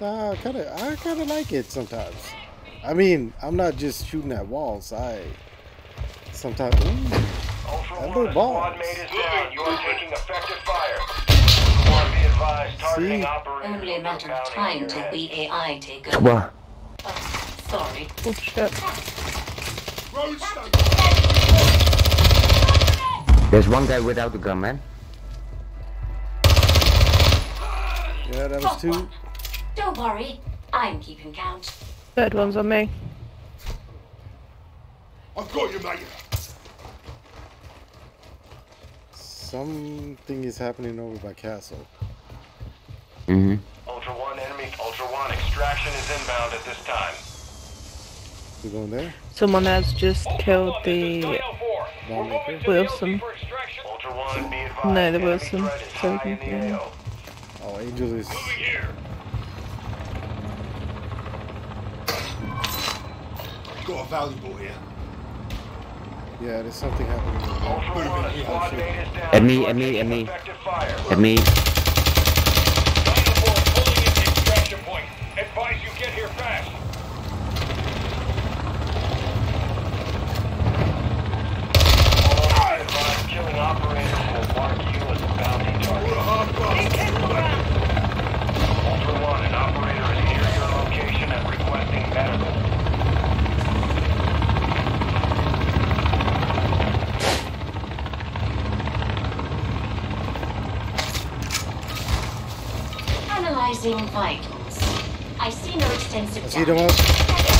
Nah, kind of. I kind of like it sometimes. I mean, I'm not just shooting at walls. I sometimes. Ooh, Ultra That One, little a balls. squad mate is down. You are taking effective fire. Squad be advised, targeting See? Only a matter of time bounding till we. AI take over. Well, Oh, sorry. Oh shit. there's one guy without a gun, man. Yeah, that was two. Don't worry, I'm keeping count. Third one's on me. I've got you, mate. Something is happening over by castle. Mm-hmm. Ultra One, enemy Ultra One, extraction is inbound at this time. We going there? Someone has just killed the Wilson. Ultra One, be advised. No, the enemy Wilson. threat is So we high in the AO. Oh, Angel is. Got a valuable here. Yeah, there's something happening. Over there. Ultra One, squad mate is down. At me, You at me, taking at me. effective. At me. Analyzing vitals. I see no extensive damage.